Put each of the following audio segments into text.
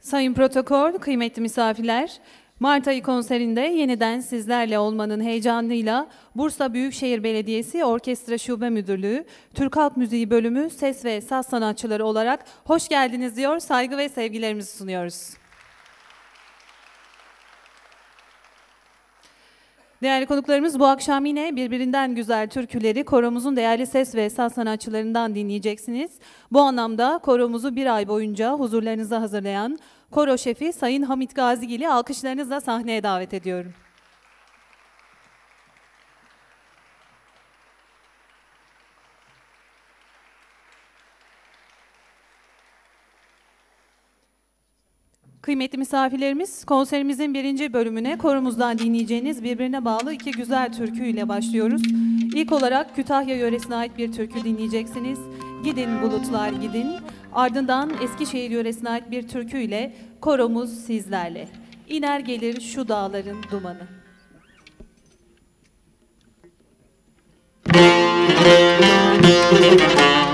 Sayın Protokol, kıymetli misafirler, Mart ayı konserinde yeniden sizlerle olmanın heyecanıyla Bursa Büyükşehir Belediyesi Orkestra Şube Müdürlüğü, Türk Halk Müziği Bölümü Ses ve Saz Sanatçıları olarak hoş geldiniz diyor, saygı ve sevgilerimizi sunuyoruz. Değerli konuklarımız bu akşam yine birbirinden güzel türküleri koromuzun değerli ses ve saz sanatçılarından dinleyeceksiniz. Bu anlamda koromuzu bir ay boyunca huzurlarınıza hazırlayan koro şefi Sayın Hamit Gazigil'i alkışlarınızla sahneye davet ediyorum. Kıymetli misafirlerimiz konserimizin birinci bölümüne korumuzdan dinleyeceğiniz birbirine bağlı iki güzel türkü ile başlıyoruz. İlk olarak Kütahya yöresine ait bir türkü dinleyeceksiniz. Gidin bulutlar gidin. Ardından Eskişehir yöresine ait bir türkü ile koromuz sizlerle. İner gelir şu dağların dumanı. Müzik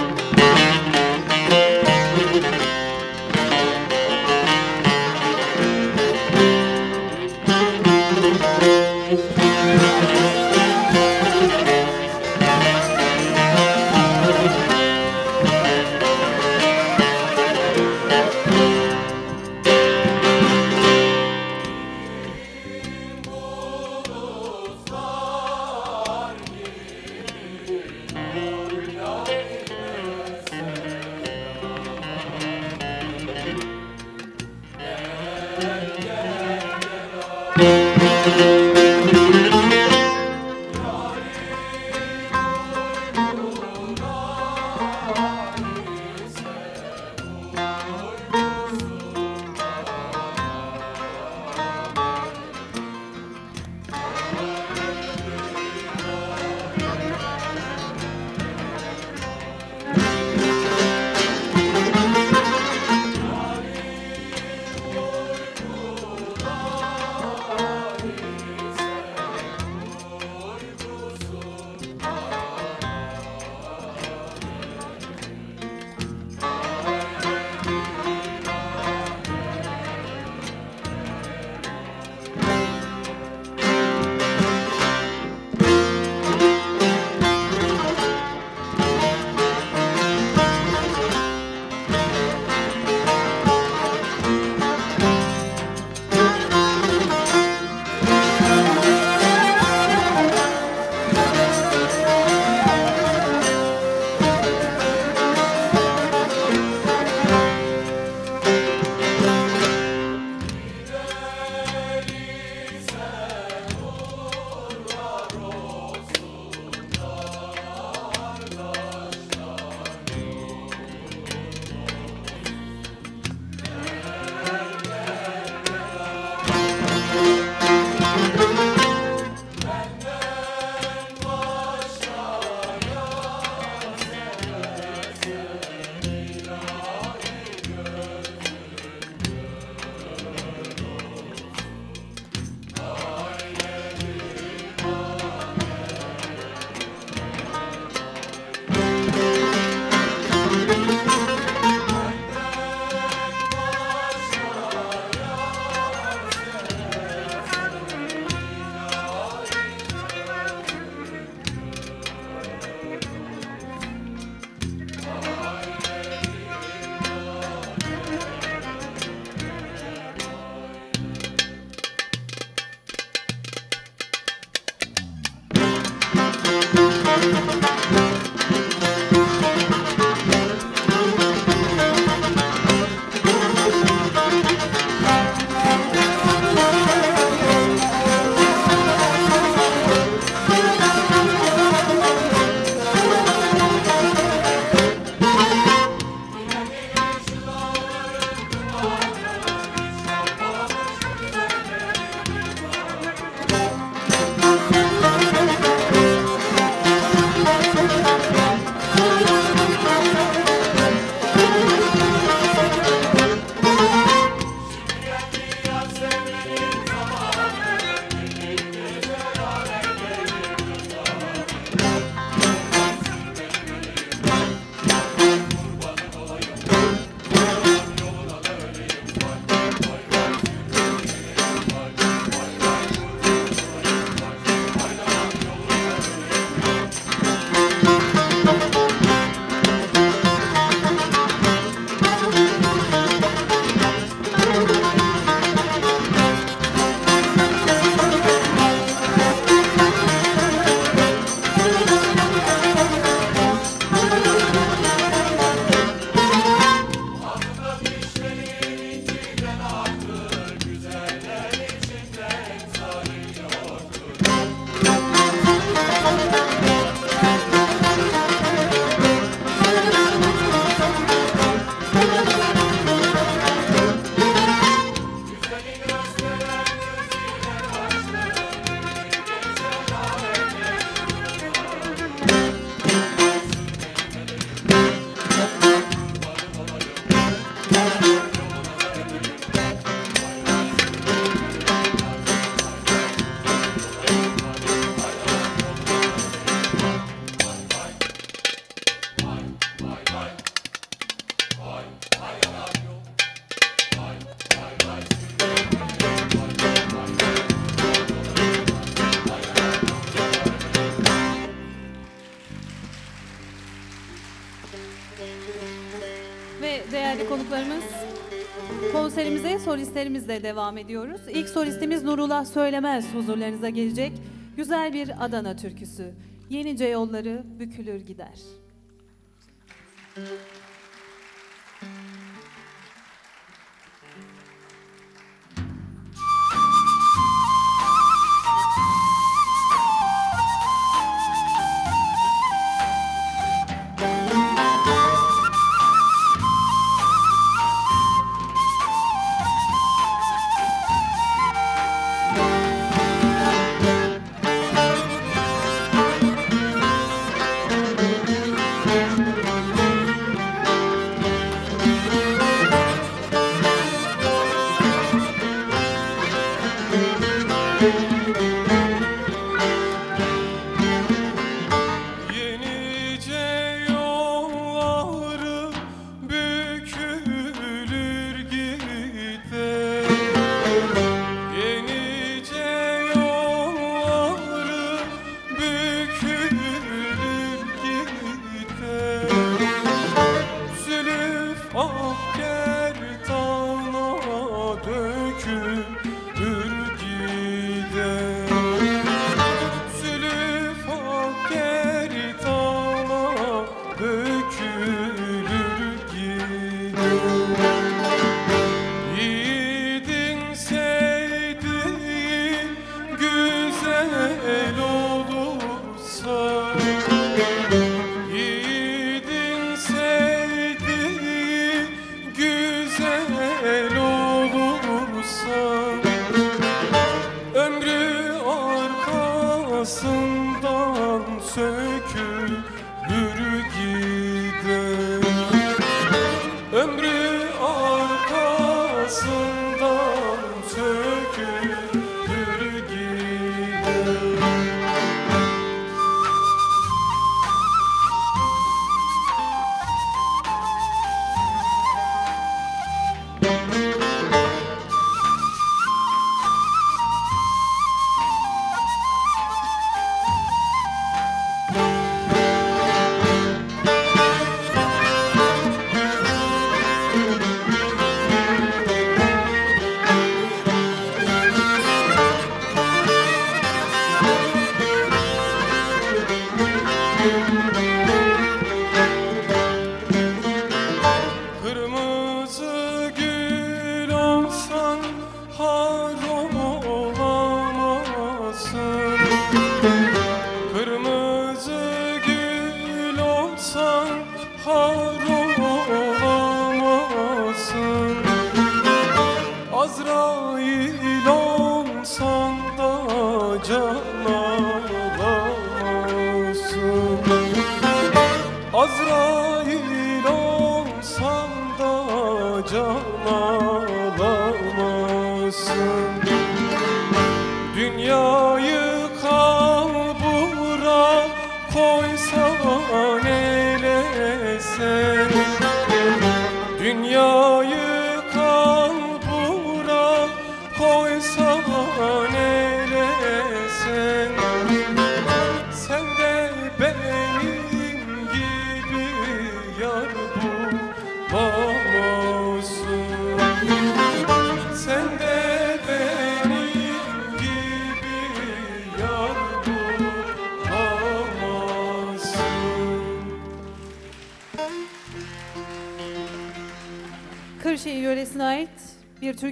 solistlerimizle devam ediyoruz. İlk solistimiz Nurullah Söylemez huzurlarınıza gelecek. Güzel bir Adana türküsü. Yenice yolları bükülür gider.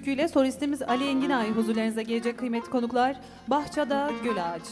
türküyle solistimiz Ali Enginay huzurlarınıza gelecek kıymetli konuklar. Bahçada Gül Ağaç.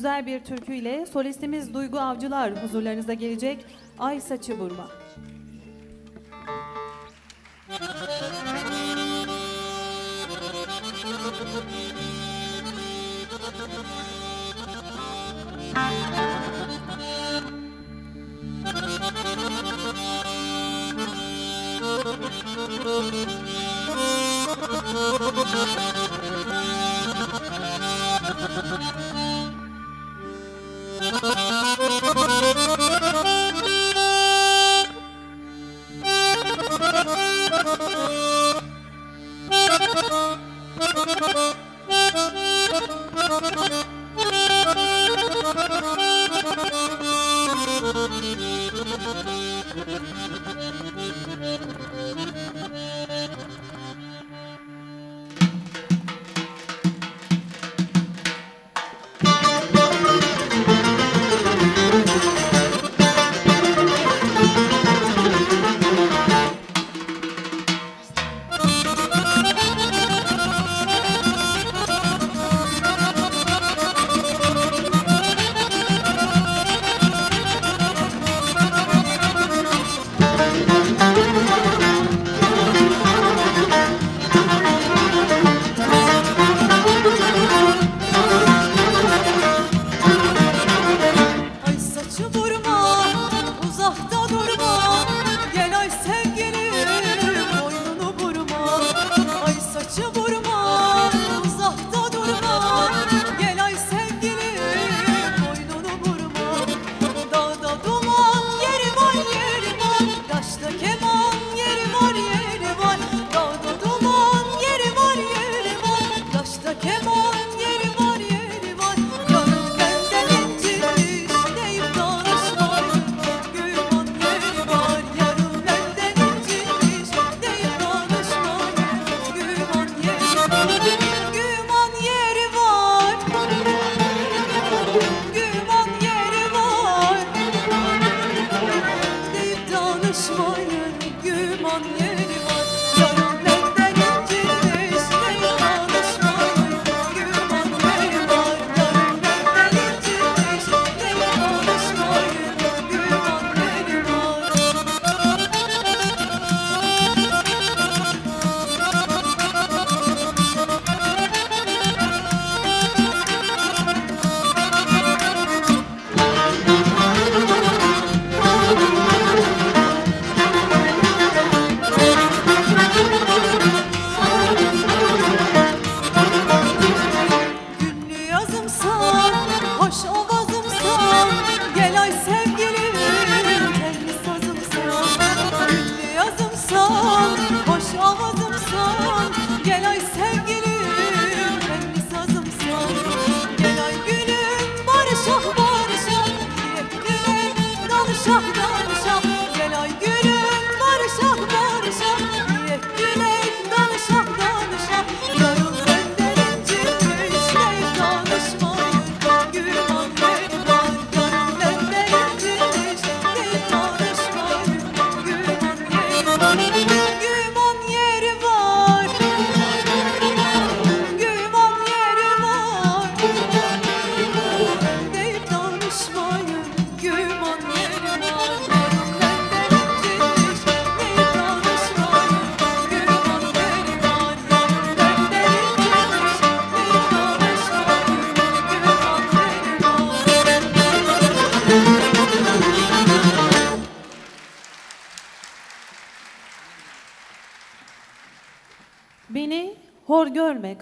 güzel bir türküyle solistimiz Duygu Avcılar huzurlarınıza gelecek. Ay saçı vurma.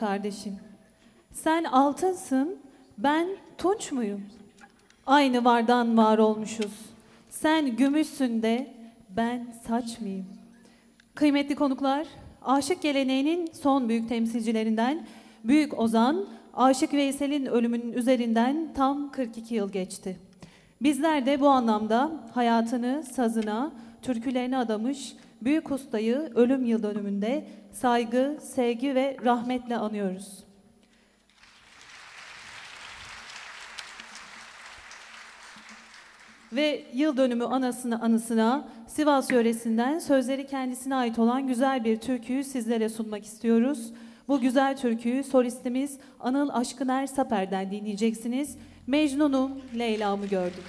Kardeşim. Sen altınsın, ben tunç muyum? Aynı vardan var olmuşuz. Sen gümüşsün de ben saç mıyım? Kıymetli konuklar, aşık geleneğinin son büyük temsilcilerinden Büyük Ozan, Aşık Veysel'in ölümünün üzerinden tam 42 yıl geçti. Bizler de bu anlamda hayatını sazına, türkülerine adamış büyük ustayı ölüm yıl dönümünde saygı, sevgi ve rahmetle anıyoruz. Ve yıl dönümü anasını anısına Sivas yöresinden sözleri kendisine ait olan güzel bir türküyü sizlere sunmak istiyoruz. Bu güzel türküyü solistimiz Anıl Aşkıner Saper'den dinleyeceksiniz. Mecnun'um Leyla'mı gördüm.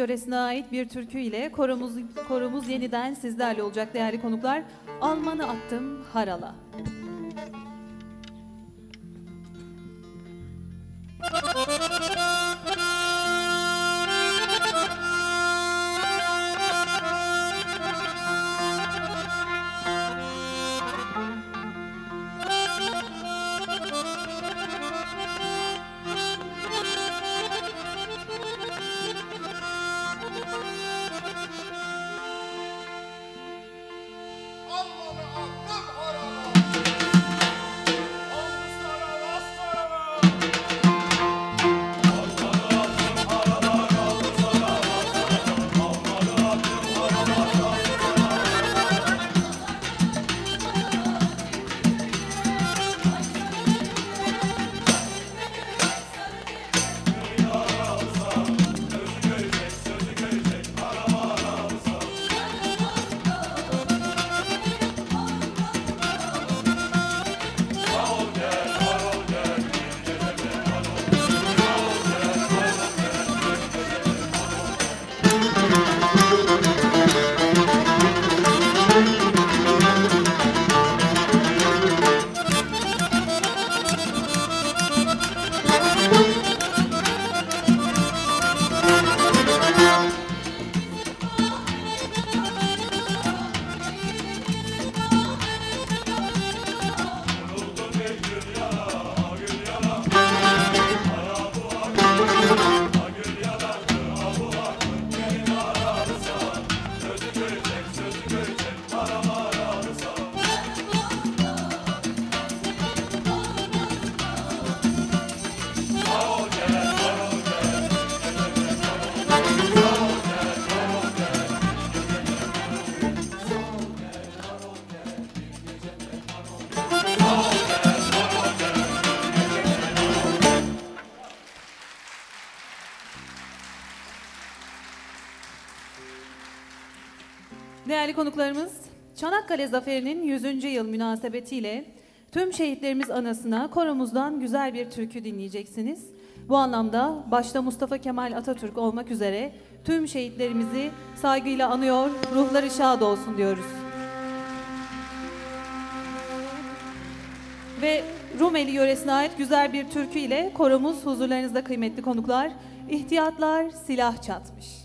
Yöresine ait bir türkü ile korumuz, korumuz yeniden sizlerle olacak değerli konuklar. Almanı attım harala. Konuklarımız, Çanakkale Zaferi'nin 100. yıl münasebetiyle tüm şehitlerimiz anasına koromuzdan güzel bir türkü dinleyeceksiniz. Bu anlamda başta Mustafa Kemal Atatürk olmak üzere tüm şehitlerimizi saygıyla anıyor, ruhları şad olsun diyoruz. Ve Rumeli yöresine ait güzel bir türkü ile koromuz huzurlarınızda kıymetli konuklar. İhtiyatlar silah çatmış.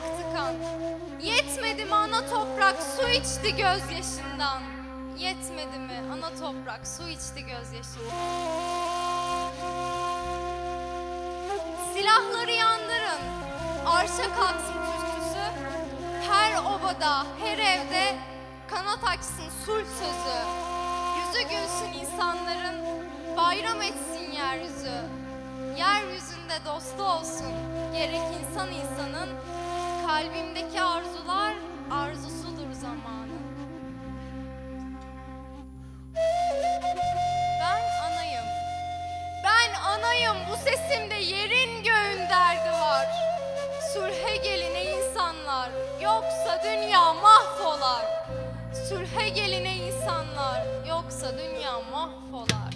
Aktı kan. Yetmedi mi ana toprak, su içti gözyaşından. Yetmedi mi ana toprak, su içti gözyaşından. Silahları yandırın, arşa kalksın türküsü. Her obada, her evde kanat açsın sulh sözü. Yüzü gülsün insanların, bayram etsin yeryüzü. Yeryüzünde dostu olsun, gerek insan insanın. Kalbimdeki arzular arzusudur zamanın. Ben anayım. Ben anayım bu sesimde yerin göğün derdi var. Sülhe gelin ey insanlar yoksa dünya mahvolar. Sülhe gelin ey insanlar yoksa dünya mahvolar.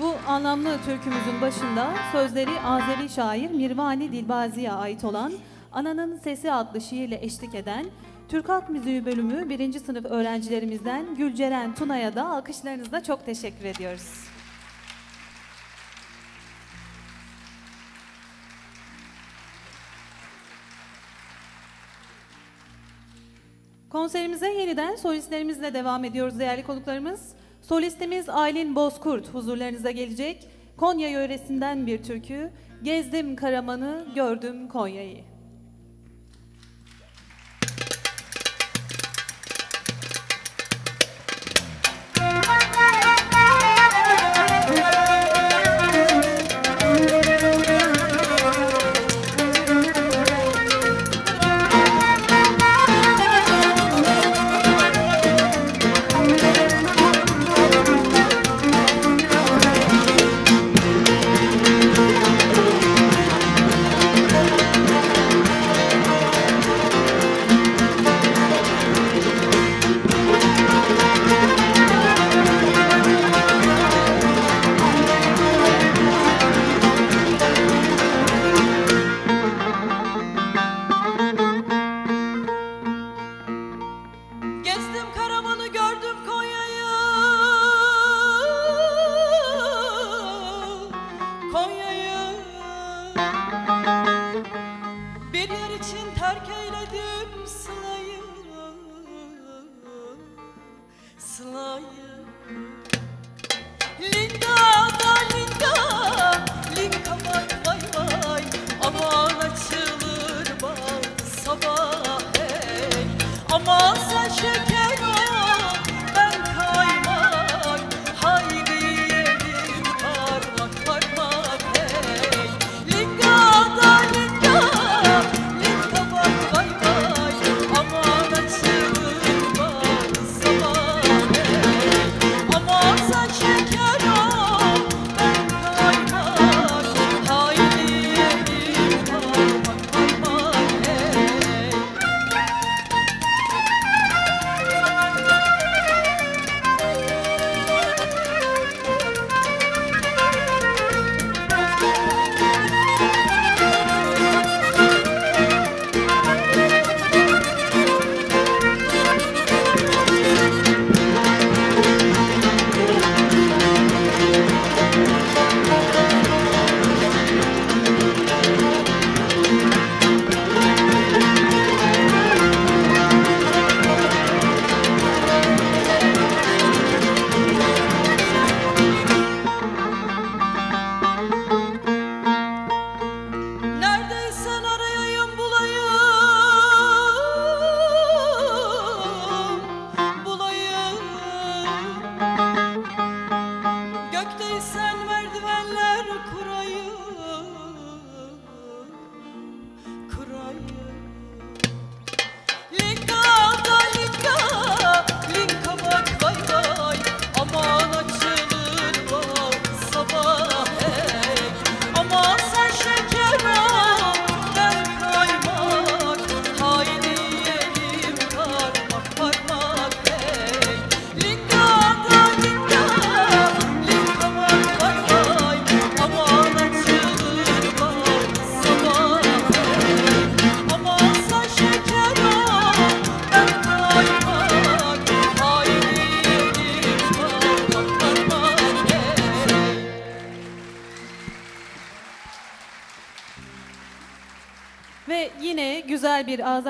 Bu anlamlı türkümüzün başında sözleri Azeri şair Mirvani Dilbazi'ye ait olan Ananın Sesi adlı şiirle eşlik eden Türk Halk Müziği bölümü 1. sınıf öğrencilerimizden Gülceren Tuna'ya da alkışlarınızla çok teşekkür ediyoruz. Konserimize yeniden solistlerimizle devam ediyoruz değerli konuklarımız. Solistimiz Aylin Bozkurt huzurlarınıza gelecek. Konya yöresinden bir türkü. Gezdim Karaman'ı, gördüm Konya'yı.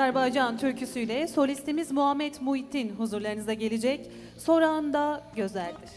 Azerbaycan türküsüyle solistimiz Muhammed Muhittin huzurlarınıza gelecek. Soran da Gözer'dir.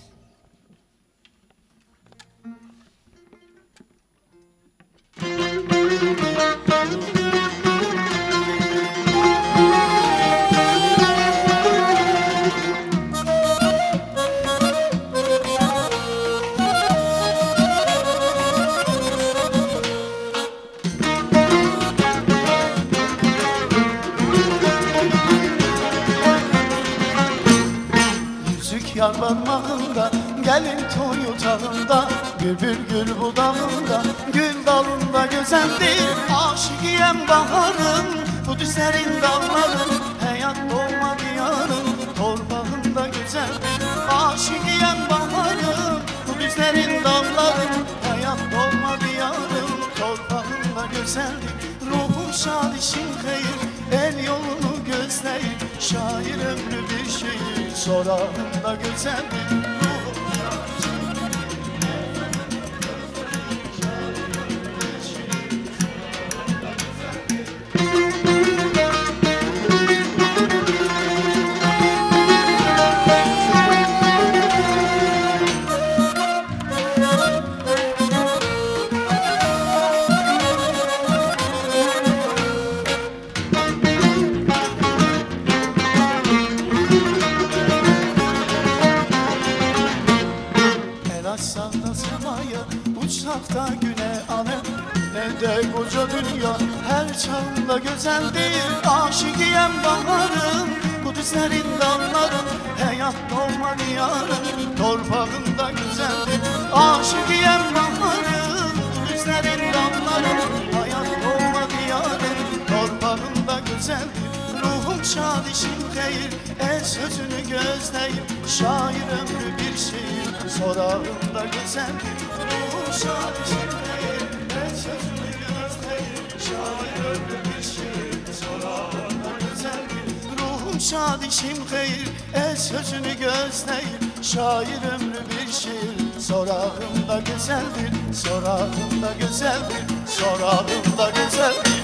da güzeldir, sorarım da güzeldir, sorarım da güzeldir.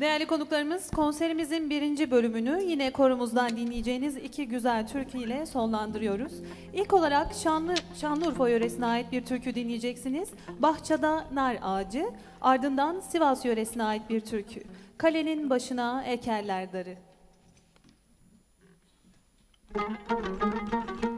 Değerli konuklarımız konserimizin birinci bölümünü yine korumuzdan dinleyeceğiniz iki güzel türkü ile sonlandırıyoruz. İlk olarak Şanlı, Şanlıurfa yöresine ait bir türkü dinleyeceksiniz. Bahçada Nar Ağacı, ardından Sivas yöresine ait bir türkü. Kalenin başına ekerler darı. Thank you.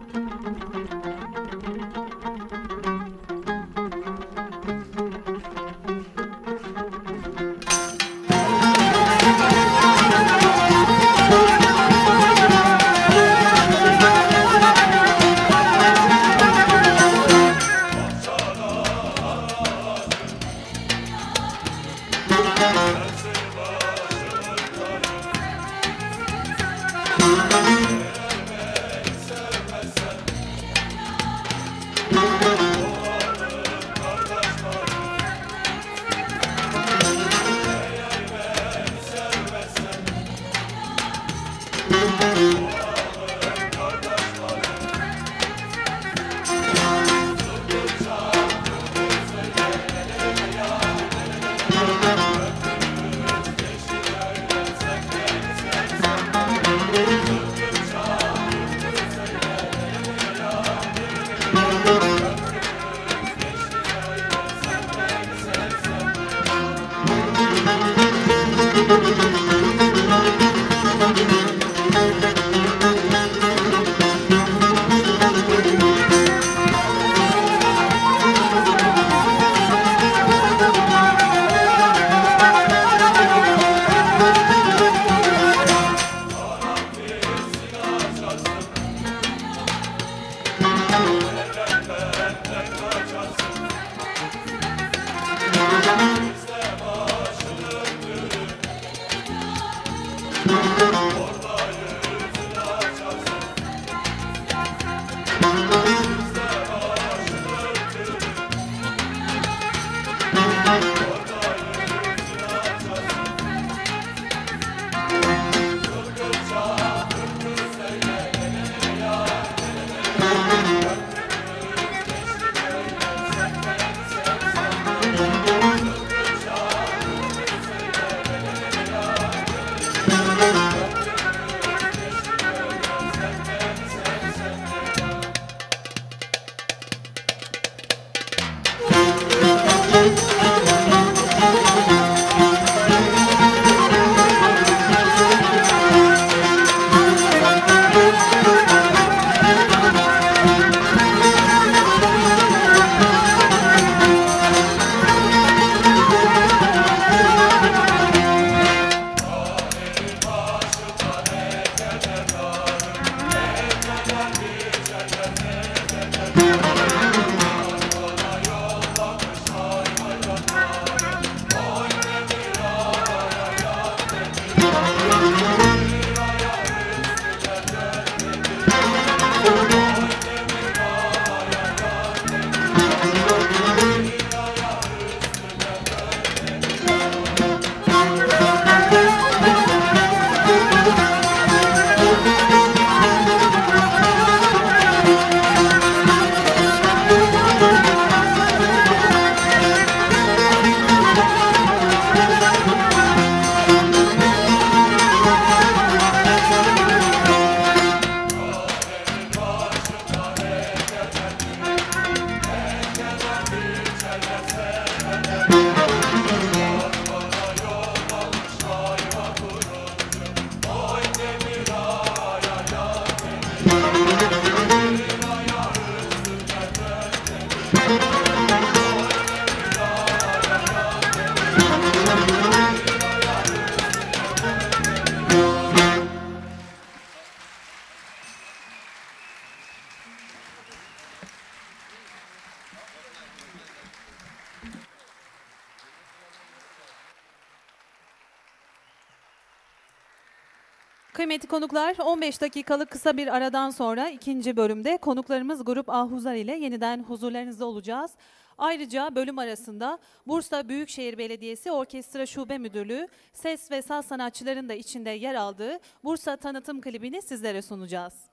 Konuklar 15 dakikalık kısa bir aradan sonra ikinci bölümde konuklarımız Grup Ahuzar ile yeniden huzurlarınızda olacağız. Ayrıca bölüm arasında Bursa Büyükşehir Belediyesi Orkestra Şube Müdürlüğü ses ve saz sanatçıların da içinde yer aldığı Bursa tanıtım klibini sizlere sunacağız.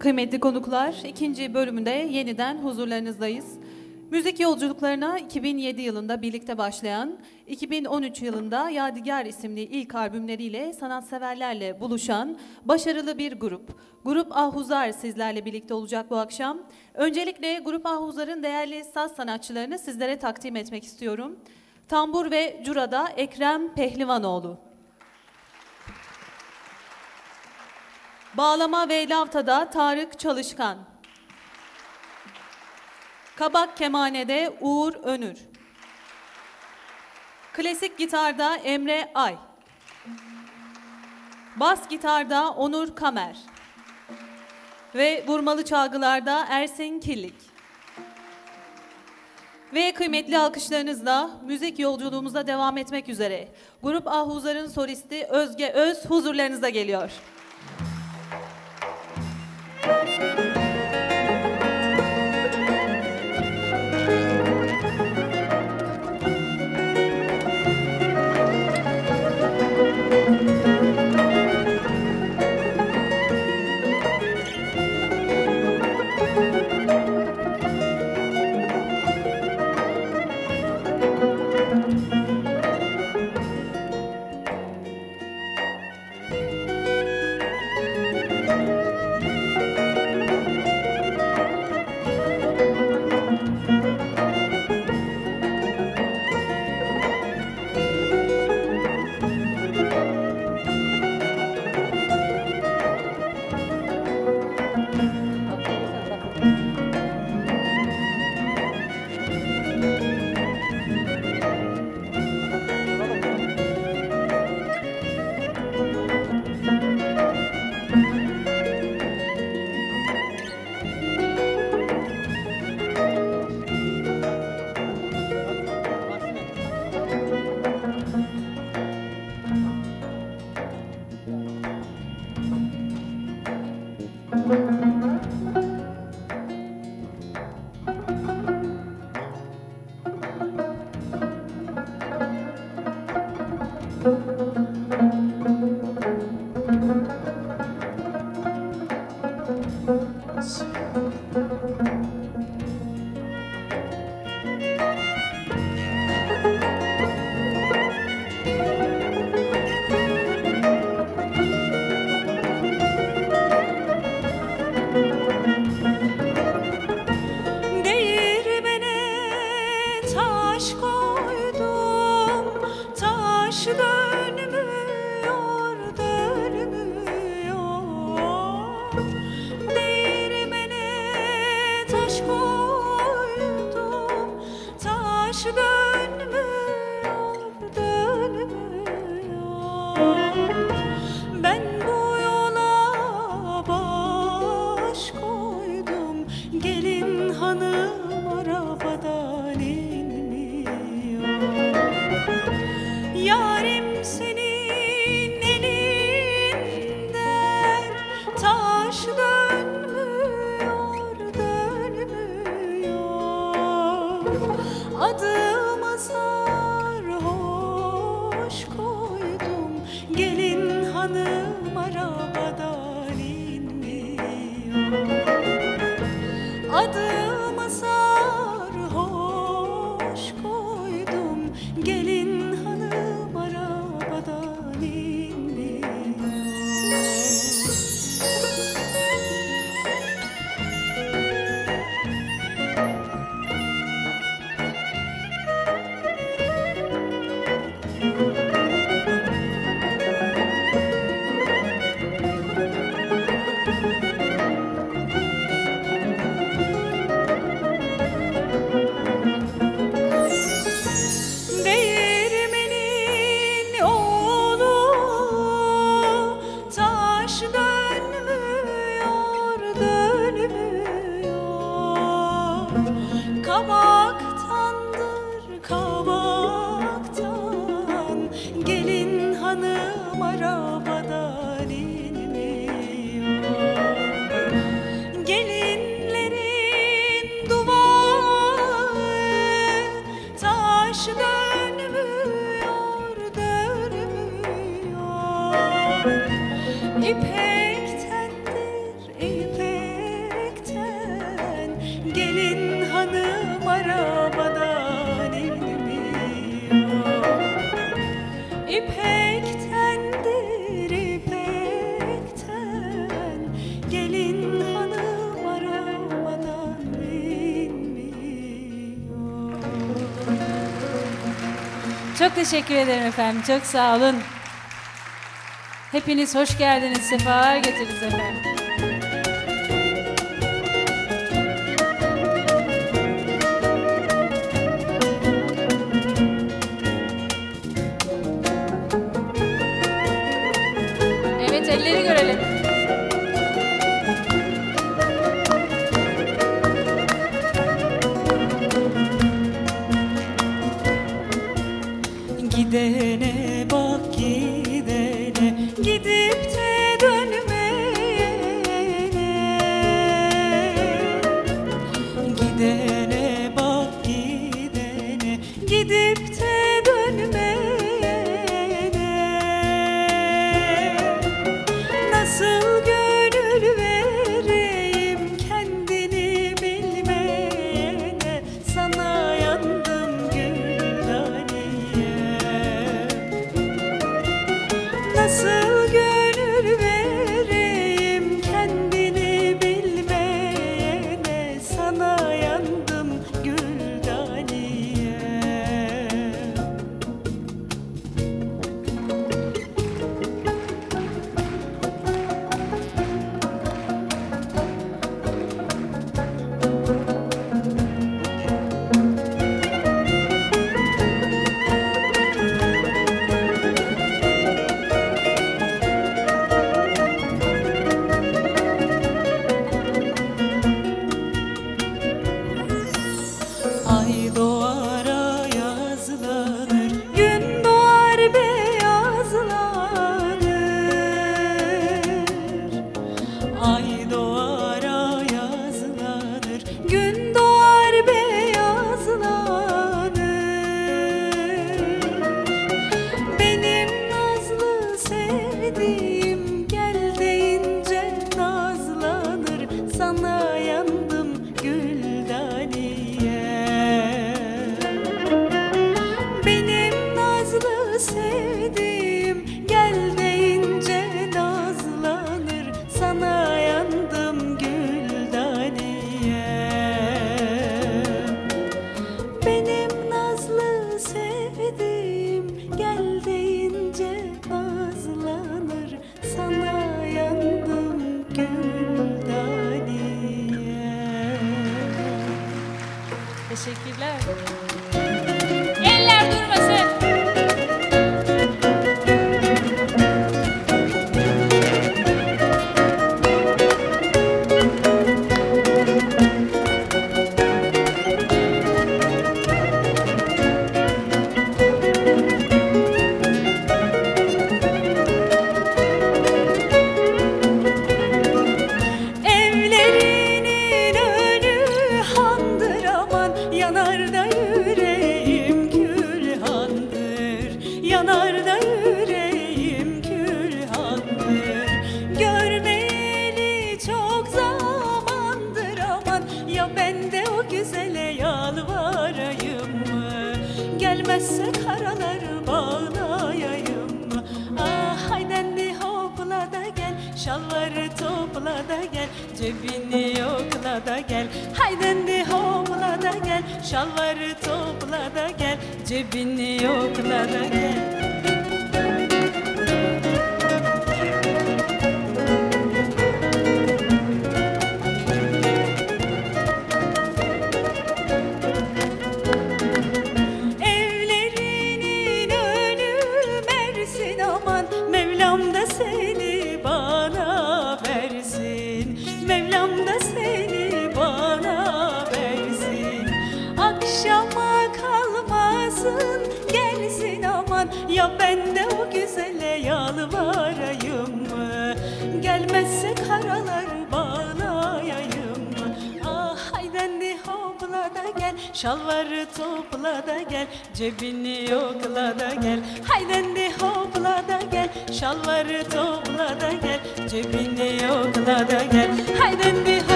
Kıymetli konuklar, ikinci bölümünde yeniden huzurlarınızdayız. Müzik yolculuklarına 2007 yılında birlikte başlayan, 2013 yılında Yadigar isimli ilk albümleriyle sanatseverlerle buluşan başarılı bir grup. Grup Ahuzar sizlerle birlikte olacak bu akşam. Öncelikle Grup Ahuzar'ın değerli saz sanatçılarını sizlere takdim etmek istiyorum. Tambur ve Cura'da Ekrem Pehlivanoğlu. Bağlama ve lavtada Tarık Çalışkan. Kabak kemanede Uğur Önür. Klasik gitarda Emre Ay. Bas gitarda Onur Kamer. Ve vurmalı çalgılarda Ersin Kirlik. Ve kıymetli alkışlarınızla müzik yolculuğumuza devam etmek üzere. Grup Ahuzar'ın solisti Özge Öz huzurlarınıza geliyor. Thank you. Çok teşekkür ederim efendim. Çok sağ olun. Hepiniz hoş geldiniz. Sefalar getirdiniz efendim.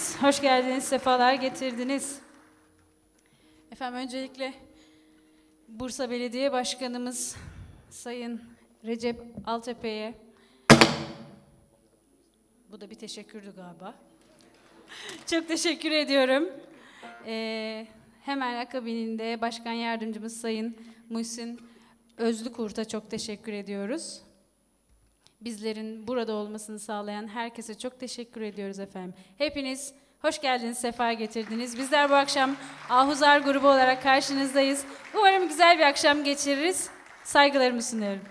geldiniz. Hoş geldiniz, sefalar getirdiniz. Efendim öncelikle Bursa Belediye Başkanımız Sayın Recep Altepe'ye bu da bir teşekkürdü galiba. Çok teşekkür ediyorum. Ee, hemen akabininde Başkan Yardımcımız Sayın Muhsin Özlükurt'a çok teşekkür ediyoruz bizlerin burada olmasını sağlayan herkese çok teşekkür ediyoruz efendim. Hepiniz hoş geldiniz, sefa getirdiniz. Bizler bu akşam Ahuzar grubu olarak karşınızdayız. Umarım güzel bir akşam geçiririz. Saygılarımı sunuyorum.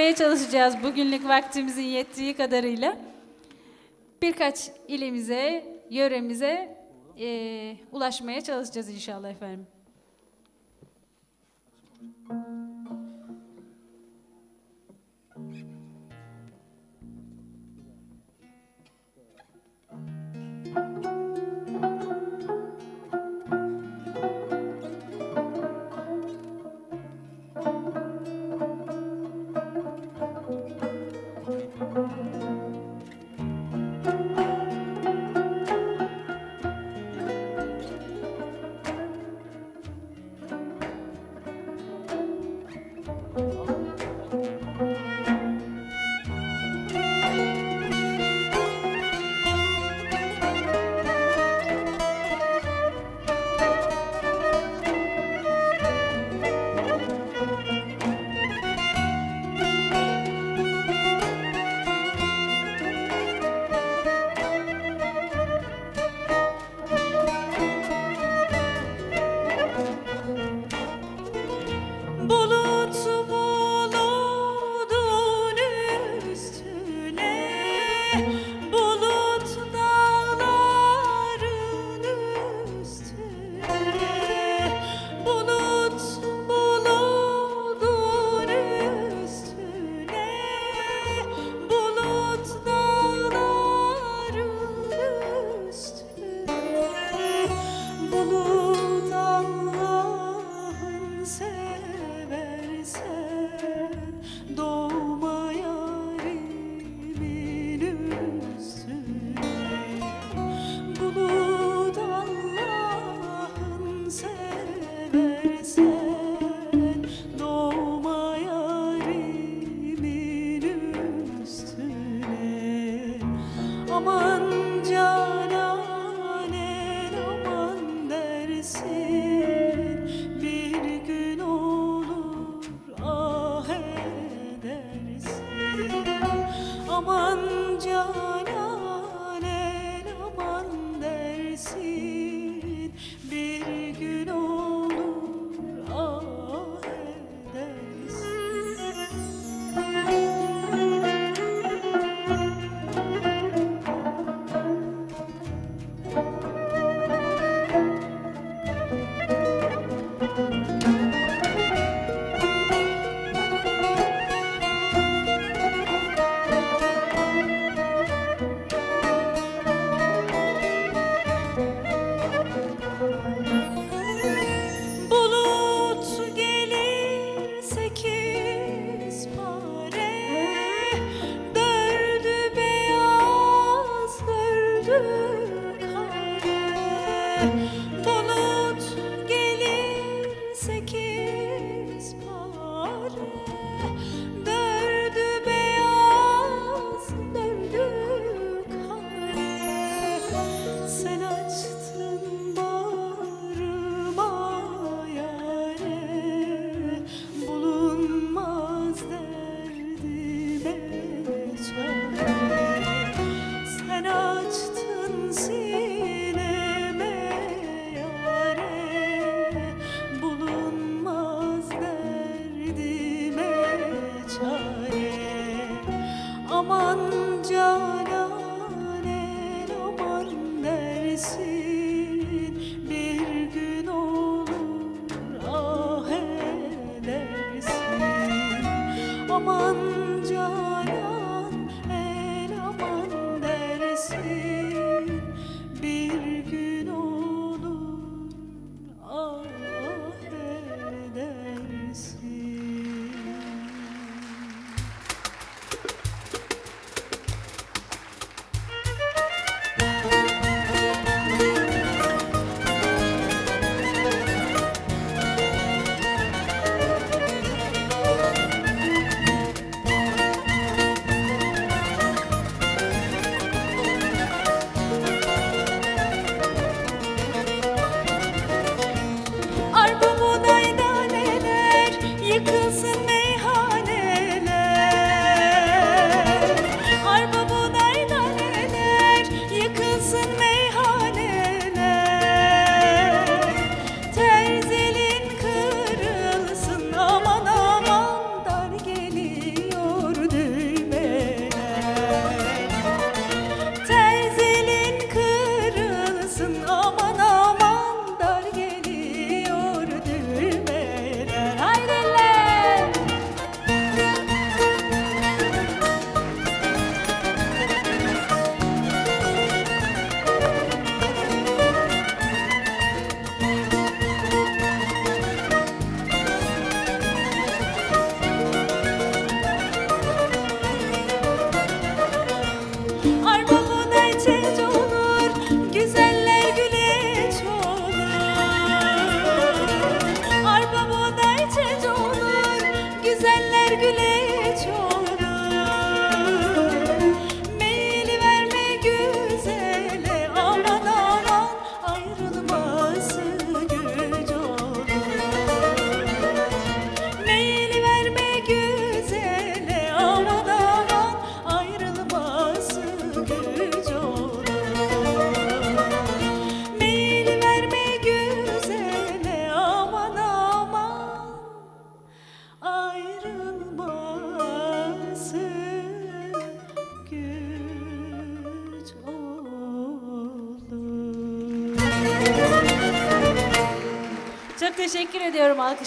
etmeye çalışacağız bugünlük vaktimizin yettiği kadarıyla. Birkaç ilimize, yöremize e, ulaşmaya çalışacağız inşallah efendim.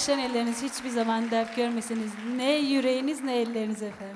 Alkışlayan elleriniz hiçbir zaman dert görmesiniz. Ne yüreğiniz ne elleriniz efendim.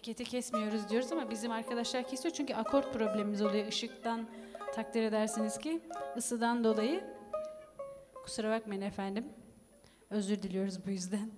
Hareketi kesmiyoruz diyoruz ama bizim arkadaşlar kesiyor çünkü akort problemimiz oluyor. Işıktan takdir edersiniz ki ısıdan dolayı. Kusura bakmayın efendim. Özür diliyoruz bu yüzden.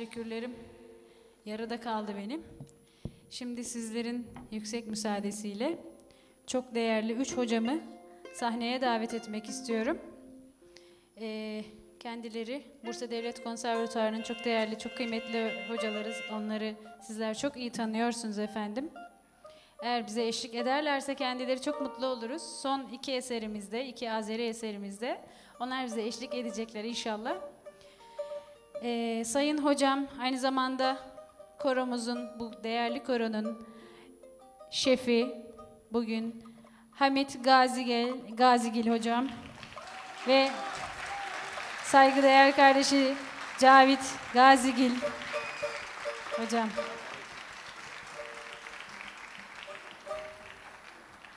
Teşekkürlerim. Yarıda kaldı benim. Şimdi sizlerin yüksek müsaadesiyle çok değerli üç hocamı sahneye davet etmek istiyorum. Ee, kendileri Bursa Devlet Konservatuarı'nın çok değerli, çok kıymetli hocaları. Onları sizler çok iyi tanıyorsunuz efendim. Eğer bize eşlik ederlerse kendileri çok mutlu oluruz. Son iki eserimizde, iki Azeri eserimizde onlar bize eşlik edecekler inşallah. Ee, sayın hocam aynı zamanda koromuzun, bu değerli koronun şefi bugün Hamit Gazigil, Gazigil hocam ve saygıdeğer kardeşi Cavit Gazigil. Hocam.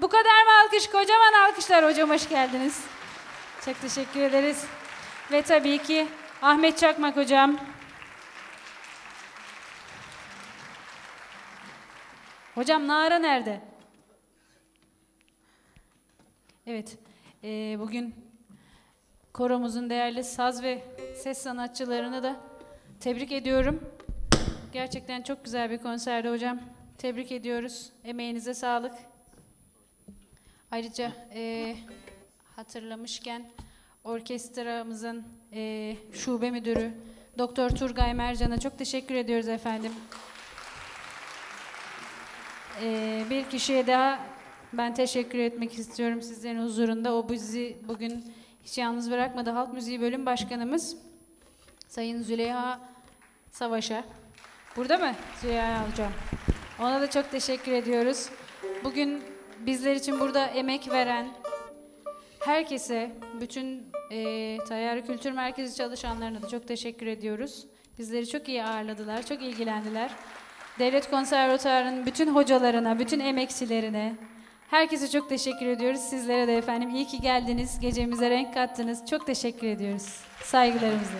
Bu kadar mı alkış? Kocaman alkışlar hocam hoş geldiniz. Çok teşekkür ederiz. Ve tabii ki Ahmet Çakmak hocam. Hocam Nara nerede? Evet, eee, bugün koromuzun değerli saz ve ses sanatçılarını da tebrik ediyorum. Gerçekten çok güzel bir konserdi hocam. Tebrik ediyoruz. Emeğinize sağlık. Ayrıca eee, hatırlamışken orkestramızın eee, şube müdürü Doktor Turgay Mercan'a çok teşekkür ediyoruz efendim. Ee, bir kişiye daha ben teşekkür etmek istiyorum sizlerin huzurunda. O bizi bugün hiç yalnız bırakmadı. Halk Müziği Bölüm Başkanımız Sayın Züleyha Savaş'a. Burada mı Züleyha Hocam? Ona da çok teşekkür ediyoruz. Bugün bizler için burada emek veren herkese, bütün e, Tayyare Kültür Merkezi çalışanlarına da çok teşekkür ediyoruz. Bizleri çok iyi ağırladılar, çok ilgilendiler. Devlet Konservatuarı'nın bütün hocalarına, bütün emekçilerine, herkese çok teşekkür ediyoruz. Sizlere de efendim iyi ki geldiniz, gecemize renk kattınız. Çok teşekkür ediyoruz. Saygılarımızla.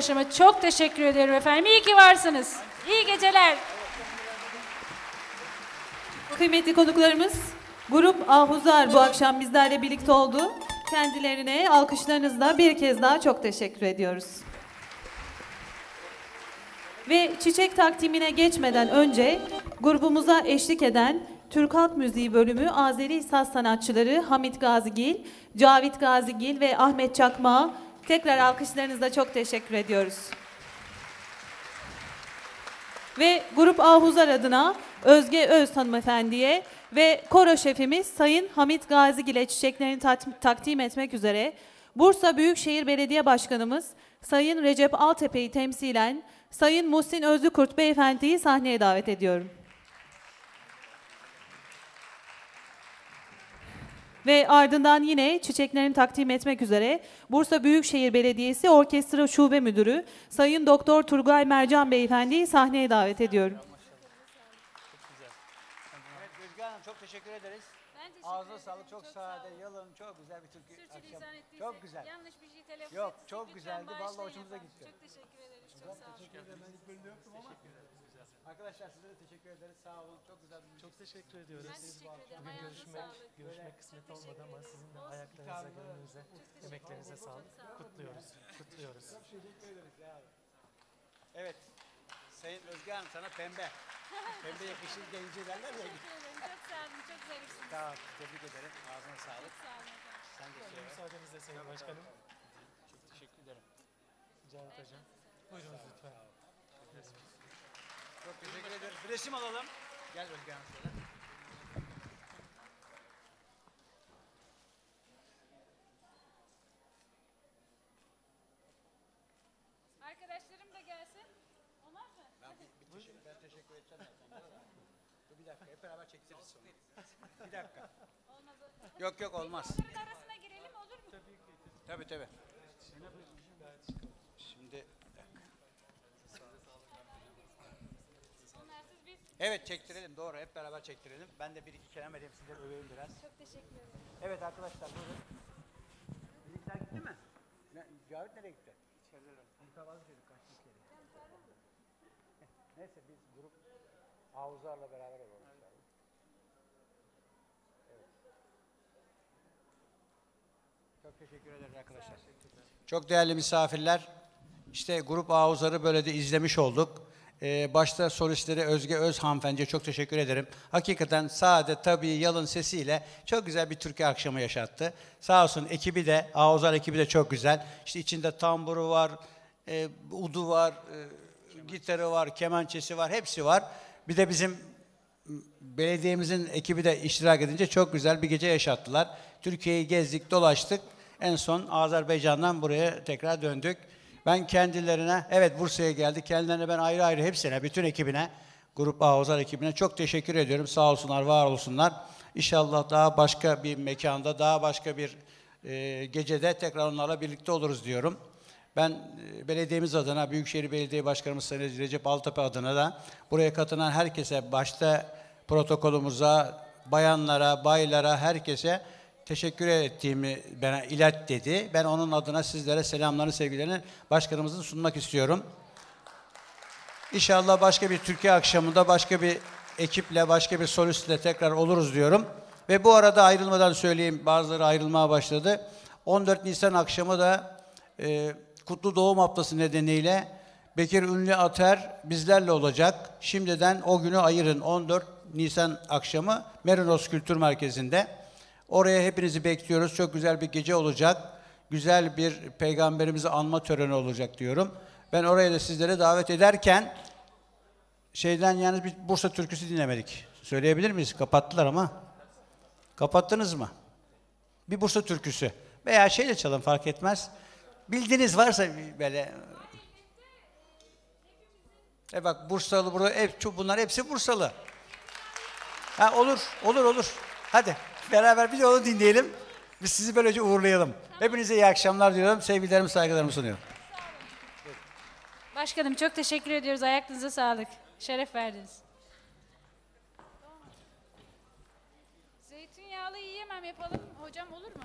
Grubu arkadaşlarıma çok teşekkür ediyorum efendim. İyi ki varsınız. İyi geceler. Kıymetli konuklarımız, Grup Ahuzar bu akşam bizlerle birlikte oldu. Kendilerine alkışlarınızla bir kez daha çok teşekkür ediyoruz. Ve çiçek takdimine geçmeden önce grubumuza eşlik eden Türk Halk Müziği bölümü Azeri saz sanatçıları Hamit Gazigil, Cavit Gazigil ve Ahmet Çakmak'a tekrar alkışlarınızla çok teşekkür ediyoruz. Ve Grup Ahuzar adına Özge Öz hanımefendiye ve koro şefimiz Sayın Hamit Gazigil'e çiçeklerini tat- takdim etmek üzere Bursa Büyükşehir Belediye Başkanımız Sayın Recep Altepe'yi temsilen Sayın Muhsin Özlükurt Beyefendi'yi sahneye davet ediyorum. Ve ardından yine çiçeklerini takdim etmek üzere Bursa Büyükşehir Belediyesi Orkestra Şube Müdürü Sayın Doktor Turgay Mercan Beyefendi'yi sahneye davet ediyorum. Evet Özge Hanım çok teşekkür ederiz. Ağzına sağlık çok sade, yalın, çok güzel bir Türkiye akşam. Çok güzel. Yanlış bir şey telaffuz Yok, ettiysek çok lütfen güzeldi. Vallahi hoşumuza gitti. Çok teşekkür ederiz. Çok sağ olun. Arkadaşlar size de teşekkür ederiz. Sağ olun. Çok güzel bir Çok teşekkür ediyoruz. Ben teşekkür ederim. Ayağınıza sağlık. Görüşmek kısmet olmadı ama sizin de ayaklarınıza, gönlünüze, emeklerinize sağlık. Kutluyoruz, kutluyoruz. Evet. Sayın Özge Hanım sana pembe. pembe yakışır gelince derler ya. Çok sağ olun. Çok zarifsiniz. Tamam. Tebrik ederim. Ağzına sağlık. Sağ olun efendim. Sen de söyle. Müsaadenizle Sayın Başkanım, Çok teşekkür ederim. Cavit Hocam. Buyurunuz lütfen. Çok teşekkür ederiz. Bir resim alalım. Gel Özge Hanım şöyle. Arkadaşlarım da gelsin. Onlar mı? Ben, bir teşekkür, ben teşekkür edeceğim zaten. Dur bir dakika hep beraber çektiririz sonra. Bir dakika. Yok yok olmaz. Onların arasına girelim olur mu? Tabii tabii. Şimdi Onlarsız biz. Evet çektirelim doğru hep beraber çektirelim. Ben de bir iki kelam edeyim sizleri öveyim biraz. Çok teşekkür ederim. Evet arkadaşlar buyurun. Bizimkiler gitti mi? Ne, Cavit nereye gitti? İçerideler. Mütevazı çocuk kaçtı içeri. Neyse biz grup Havuzlarla beraber olalım. inşallah. Evet. Çok teşekkür ederiz arkadaşlar. Çok değerli misafirler. İşte grup Ağuzları böyle de izlemiş olduk. Ee, başta solistleri Özge Öz hanımefendiye çok teşekkür ederim. Hakikaten sade, tabii, yalın sesiyle çok güzel bir Türkiye akşamı yaşattı. Sağ olsun ekibi de, Ağuzlar ekibi de çok güzel. İşte içinde tamburu var, e, udu var, e, gitarı var, kemençesi var, hepsi var. Bir de bizim belediyemizin ekibi de iştirak edince çok güzel bir gece yaşattılar. Türkiye'yi gezdik, dolaştık. En son Azerbaycan'dan buraya tekrar döndük. Ben kendilerine, evet Bursa'ya geldik. Kendilerine ben ayrı ayrı hepsine, bütün ekibine, Grup Ağuzlar ekibine çok teşekkür ediyorum. Sağ olsunlar, var olsunlar. İnşallah daha başka bir mekanda, daha başka bir e, gecede tekrar onlarla birlikte oluruz diyorum. Ben e, belediyemiz adına, Büyükşehir Belediye Başkanımız Sayın Recep Altepe adına da buraya katılan herkese, başta protokolümüze, bayanlara, baylara, herkese teşekkür ettiğimi bana ilet dedi. Ben onun adına sizlere selamlarını, sevgilerini başkanımızın sunmak istiyorum. İnşallah başka bir Türkiye akşamında başka bir ekiple, başka bir solistle tekrar oluruz diyorum. Ve bu arada ayrılmadan söyleyeyim, bazıları ayrılmaya başladı. 14 Nisan akşamı da e, Kutlu Doğum Haftası nedeniyle Bekir Ünlü Ater bizlerle olacak. Şimdiden o günü ayırın. 14 Nisan akşamı Merinos Kültür Merkezi'nde. Oraya hepinizi bekliyoruz. Çok güzel bir gece olacak. Güzel bir peygamberimizi anma töreni olacak diyorum. Ben oraya da sizlere davet ederken şeyden yani bir Bursa türküsü dinlemedik. Söyleyebilir miyiz? Kapattılar ama. Kapattınız mı? Bir Bursa türküsü. Veya şey de çalın fark etmez. Bildiğiniz varsa böyle... E bak Bursalı burada hep bunlar hepsi Bursalı. Ha olur, olur, olur. Hadi beraber bir de onu dinleyelim. Biz sizi böylece uğurlayalım. Hepinize iyi akşamlar diyorum. Sevgilerimi, saygılarımı sunuyorum. Başkanım çok teşekkür ediyoruz. Ayaklarınıza sağlık. Şeref verdiniz. Zeytinyağlı yiyemem yapalım. Hocam olur mu?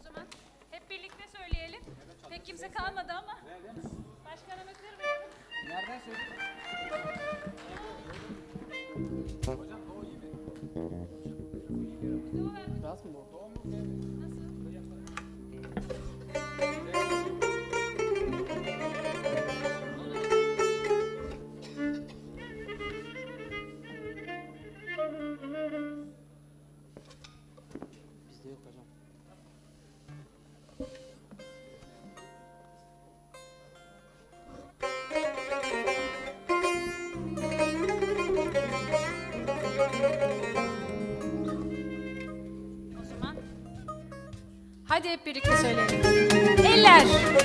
O zaman hep birlikte söyleyelim. Pek kimse kalmadı ama. Başkanımı kırmayalım. Nereden söyledin? Doğu Fantasma? Hadi hep birlikte söyleyelim. Eller.